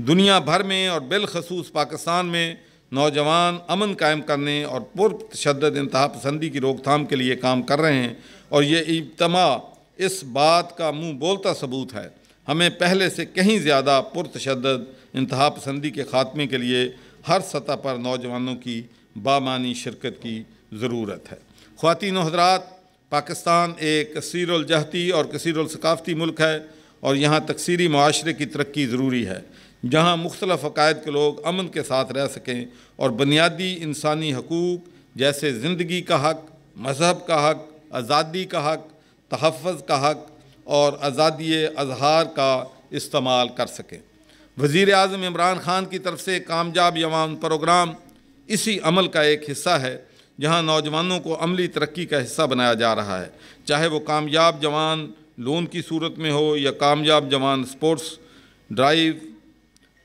दुनिया भर में और बिलखसूस पाकिस्तान में नौजवान अमन कायम करने और पुरतशद इंतहा पसंदी की रोकथाम के लिए काम कर रहे हैं और ये इज्तमा इस बात का मुँह बोलता सबूत है। हमें पहले से कहीं ज़्यादा पुरतशद इंतहा पसंदी के ख़ात्मे के लिए हर सतह पर नौजवानों की बामानी शिरकत की ज़रूरत है। ख़वान हजरात, पाकिस्तान एक कसीरजहती और कसीरसकाफ़ती मुल्क है। और यहाँ तकसीरी माशरे की तरक्की ज़रूरी है, जहाँ मुख्तलफ़ अकायद के लोग अमन के साथ रह सकें और बुनियादी इंसानी हकूक़ जैसे ज़िंदगी का हक़, मज़हब का हक़, आज़ादी का हक़ तहफ़ का हक़ और आज़ादी अजहार का इस्तेमाल कर सकें। वज़ी अजम इमरान ख़ान की तरफ़ से कामयाब यवान प्रोग्राम इसी अमल का एक हिस्सा है, जहाँ नौजवानों को अमली तरक्की का हिस्सा बनाया जा रहा है। चाहे वो कामयाब जवान लोन की सूरत में हो या कामयाब जवान स्पोर्ट्स ड्राइव,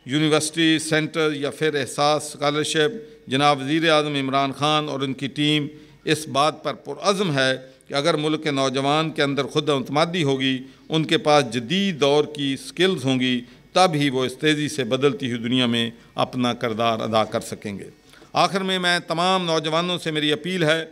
यूनिवर्सिटी सेंटर या फिर एहसास स्कॉलरशिप, जनाब वज़ी अजम इमरान ख़ान और उनकी टीम इस बात पर पुरज़म है कि अगर मुल्क के नौजवान के अंदर खुद अतमादी होगी, उनके पास जदीद दौर की स्किल्स होंगी, तब ही वो इस तेज़ी से बदलती हुई दुनिया में अपना करदार अदा कर सकेंगे। आखिर में मैं तमाम नौजवानों से मेरी अपील है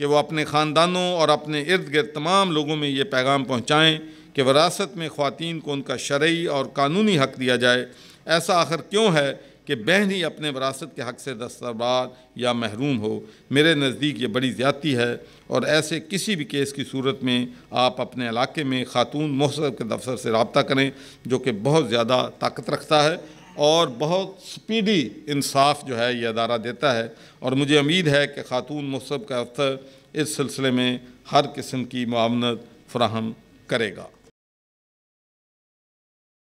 कि वो अपने ख़ानदानों और अपने इर्द गिर्द तमाम लोगों में ये पैगाम पहुँचाएँ कि वरासत में ख़वान को उनका शर्य और कानूनी हक़ दिया जाए। ऐसा आखिर क्यों है कि बहन ही अपने वरासत के हक़ से दस्तरबार या महरूम हो? मेरे नज़दीक ये बड़ी ज़्यादती है और ऐसे किसी भी केस की सूरत में आप अपने इलाके में ख़ातून महसब के दफ्तर से रबता करें, जो कि बहुत ज़्यादा ताकत रखता है। और बहुत स्पीडी इंसाफ जो है यह अदारा देता है। और मुझे उम्मीद है कि ख़ातून महसब का अफसर इस सिलसिले में हर किस्म की मामनत फ्राहम करेगा।